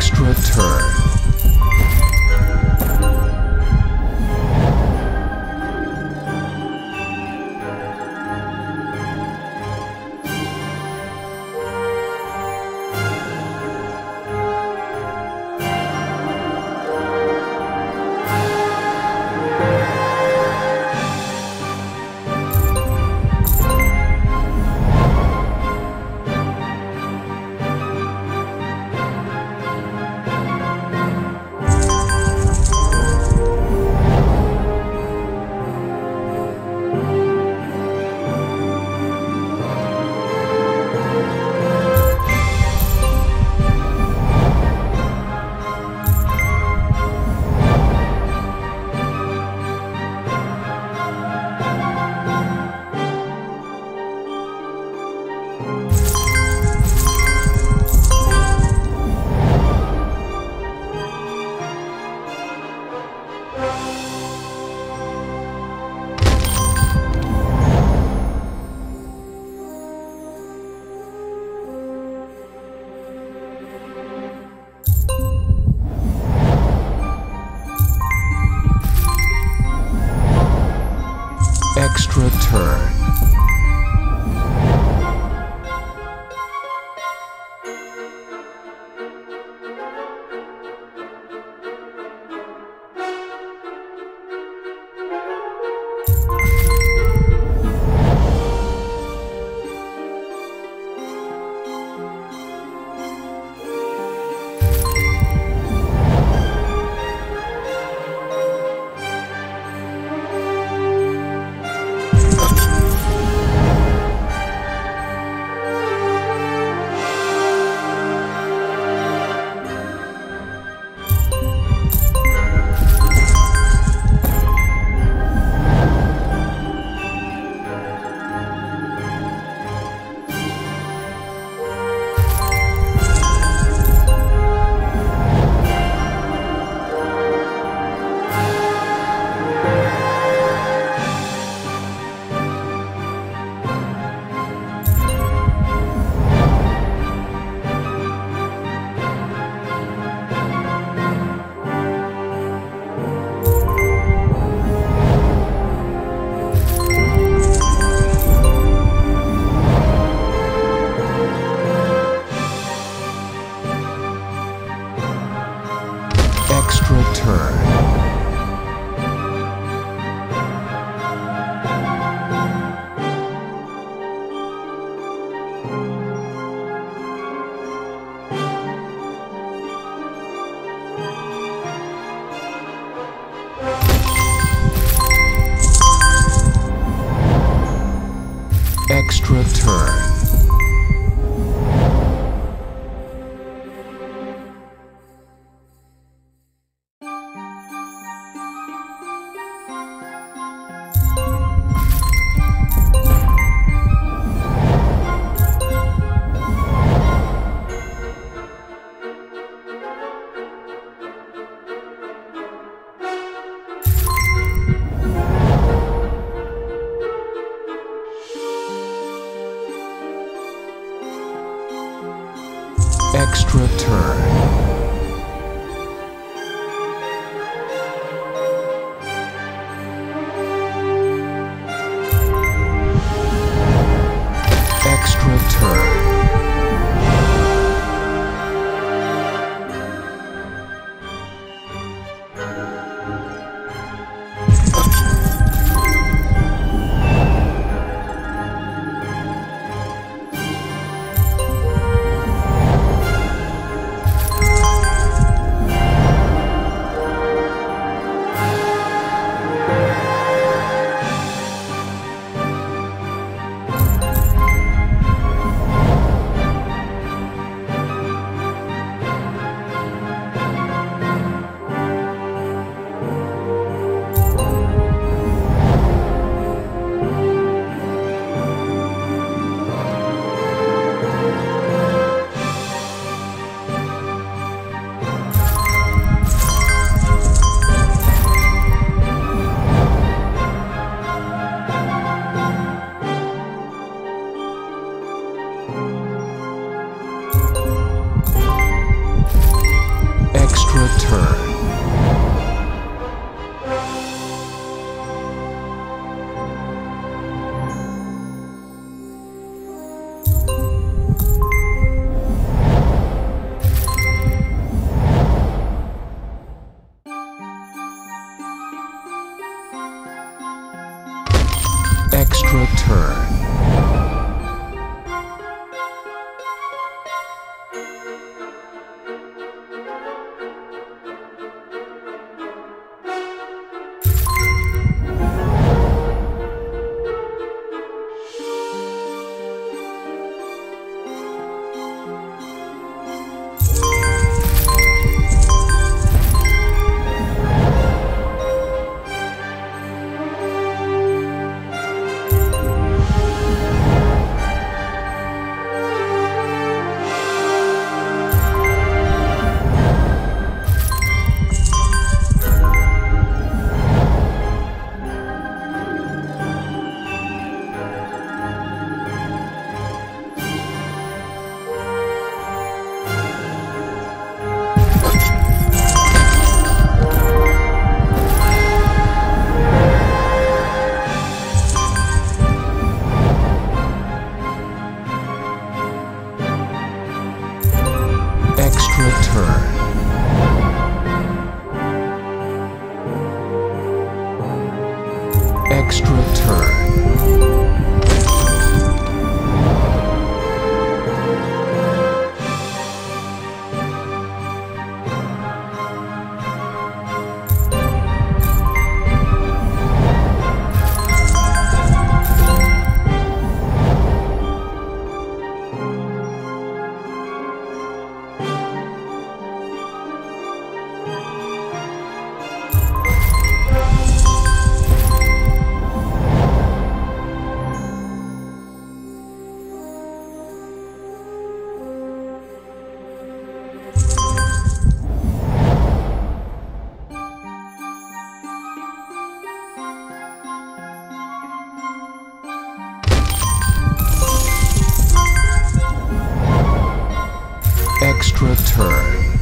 Extra turn. Extra turn. Extra turn. Extra Turn.